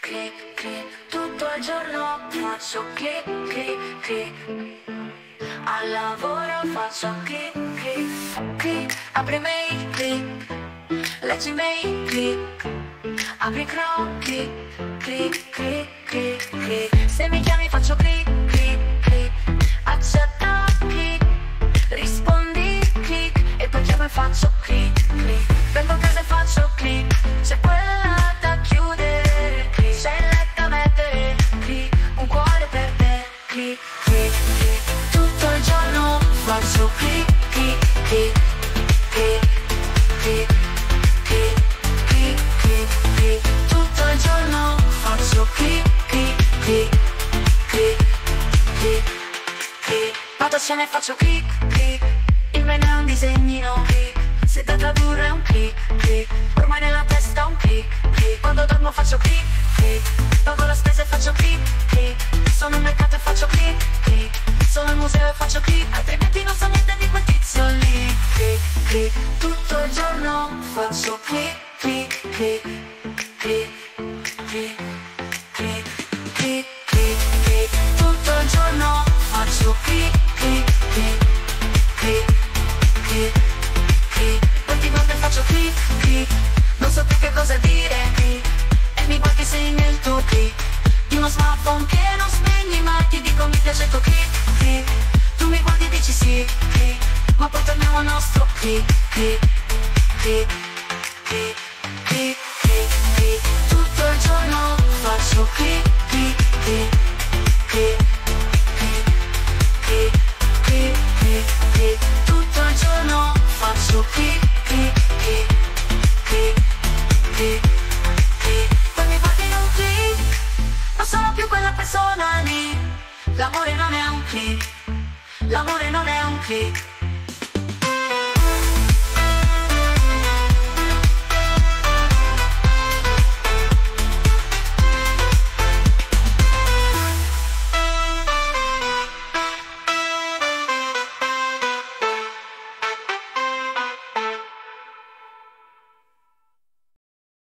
clic, clic, tutto il giorno faccio clic, clic, clic. Al lavoro faccio clic, clic, clic, apri mail, clic, leggi mail, clic, apri chrome, clic, clic, clic, clic, clic. Se mi faccio click, click, click, click, click, click, click, click, click. Tutto il giorno faccio click, click, click, click, click, click. Vado a cena e faccio click, click. Il menù è un disegnino, click. Se da tradurre è un click, click. Ormai nella testa un click, click. Quando dormo faccio click, click. Pago la spesa e faccio click, click. Sono al mercato e faccio click, click. Sono al museo e faccio click. Altrimenti Click. Tutto il giorno faccio click, click, click. Click, click, click, click, click, click. Tutto il giorno faccio click. Quanti volte faccio click, click. Non so più che cosa dire, click. E mi guardi il tuo click. Di uno smartphone che non spegni mai ti dico mi piace il tuo click, Ma poi torniamo al nostro click, click, click, click, click, click. Tutto il giorno faccio click, click, click, click, click, click, click, click. Tutto il giorno faccio click, click, click, click, click, click. Poi mi guardi un click, non sono più quella persona lì. L'amore non è un click, l'amore non è un click.